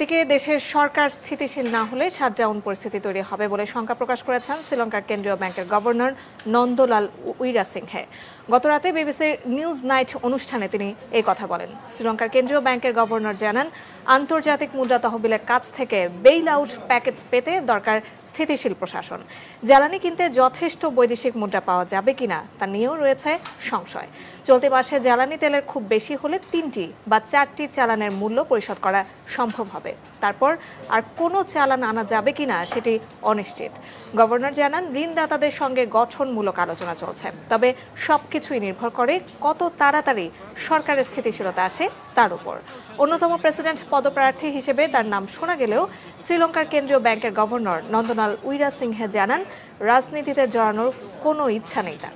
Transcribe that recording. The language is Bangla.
এদিকে দেশের সরকার স্থিতিশীল না হলে শাটডাউন পরিস্থিতি তৈরি হবে বলে শঙ্কা প্রকাশ করেছেন শ্রীলঙ্কার কেন্দ্রীয় ব্যাংকের গভর্নর নন্দলাল উইরা সিংহে গতরাতে বিবিসির নিউজ নাইট অনুষ্ঠানে তিনি এই কথা বলেন। শ্রীলঙ্কার কেন্দ্রীয় ব্যাংকের গভর্নর জানান আন্তর্জাতিক মুদ্রা তহবিলের কাছ থেকে বেইল আউট প্যাকেজ পেতে দরকার স্থিতিশীল প্রশাসন। জ্বালানি কিনতে যথেষ্ট বৈদেশিক মুদ্রা পাওয়া যাবে কিনা তা নিয়েও রয়েছে সংশয়। চলতি মাসে জ্বালানি তেলের খুব বেশি হলে তিনটি বা চারটি চালানের মূল্য পরিশোধ করা সম্ভব হবে। তারপর আর কোনো চালান আনা যাবে কিনা সেটি অনিশ্চিত। গভর্নর জানান, ঋণদাতাদের সঙ্গে গঠনমূলক আলোচনা চলছে। তবে সবকিছুই নির্ভর করে কত তাড়াতাড়ি সরকারের স্থিতিশীলতা আসে তার উপর। অন্যতম প্রেসিডেন্ট পদপ্রার্থী হিসেবে তার নাম শোনা গেলেও শ্রীলঙ্কার কেন্দ্রীয় ব্যাংকের গভর্নর নন্দনাল উইরা সিংহে জানান, রাজনীতিতে জড়ানোর কোনো ইচ্ছা নেই তার।